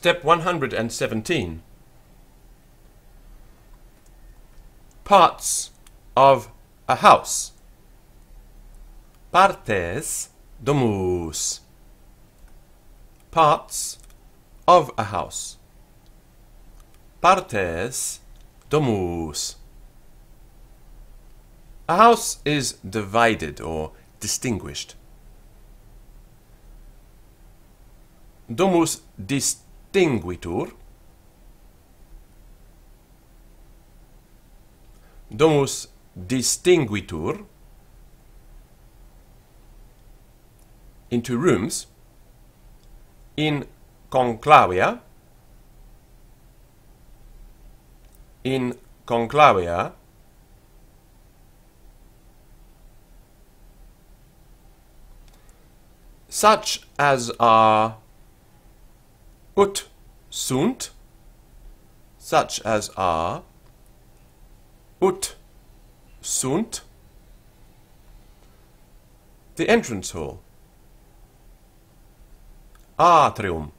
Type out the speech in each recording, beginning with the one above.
Step 117. Parts of a house. Partes domus. Parts of a house. Partes domus. A house is divided or distinguished. Domus distinguitur. Domus distinguitur into rooms in conclavia in conclavia such as are ut sunt such as are. Ut sunt the entrance hall. Atrium.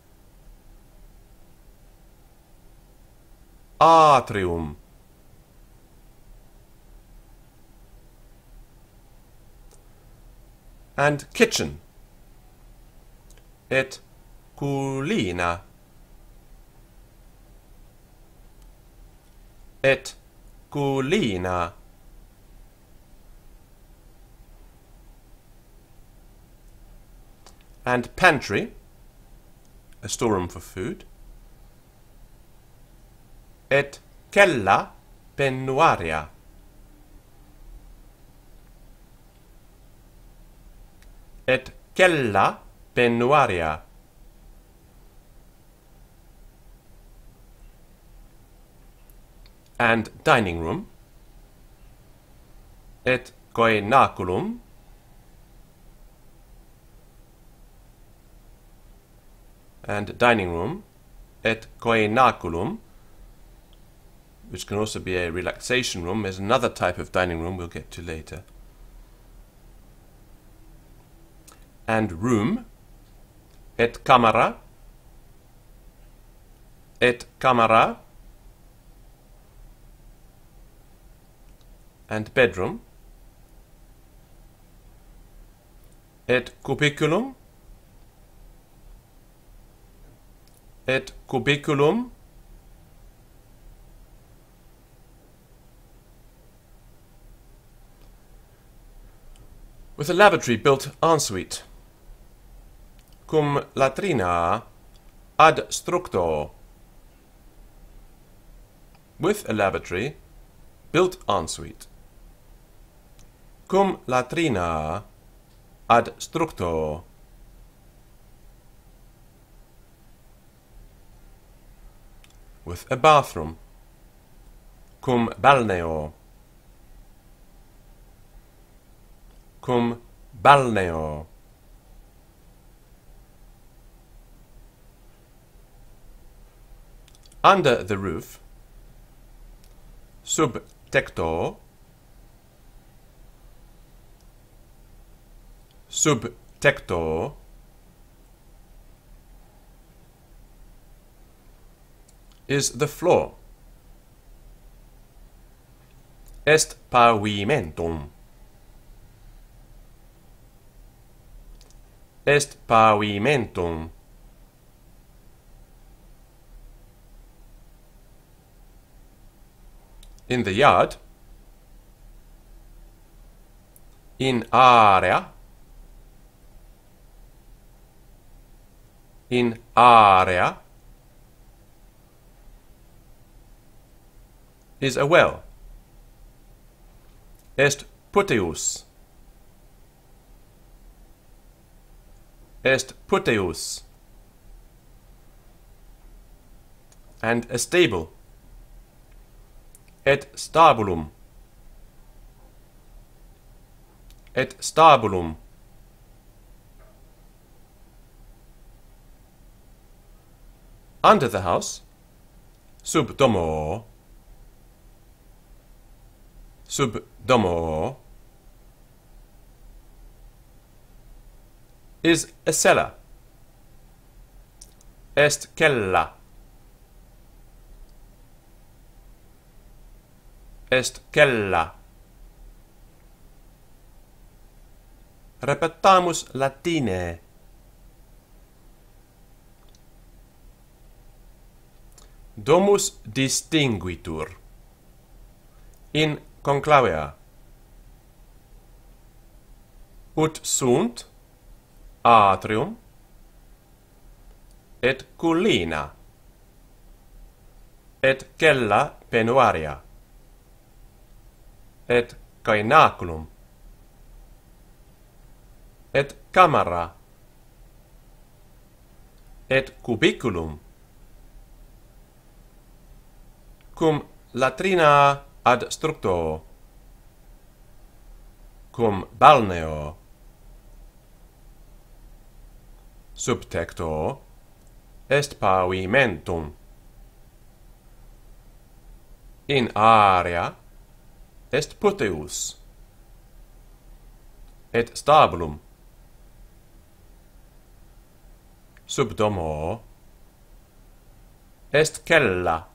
Atrium. And kitchen. Et culina et culina and pantry a storeroom for food. Et cella penuaria et cella penuaria and dining room. Et coenaculum and dining room. Et coenaculum which can also be a relaxation room. Is another type of dining room we'll get to later. And room. Et camera et camera and bedroom. Et cubiculum. Et cubiculum. With a lavatory built ensuite. Cum latrina ad structo. With a lavatory built ensuite cum latrina ad structo. With a bathroom. Cum balneo. Cum balneo. Under the roof. Sub tecto sub tecto is the floor. Est pavimentum. Est pavimentum. In the yard. In area. in area is a well. Est puteus. Est puteus. And a stable. Et stabulum. Et stabulum. under the house, sub domo, sub domo, is a cellar, est cella, est cella. Repetamus latine. domus distinguitur. In conclavea. Ut sunt atrium et cullina et cella penuaria et caenaculum et camera et cubiculum cum latrina ad structo cum balneo subtecto est pavimentum. In area est puteus et stabulum. Sub domo est cella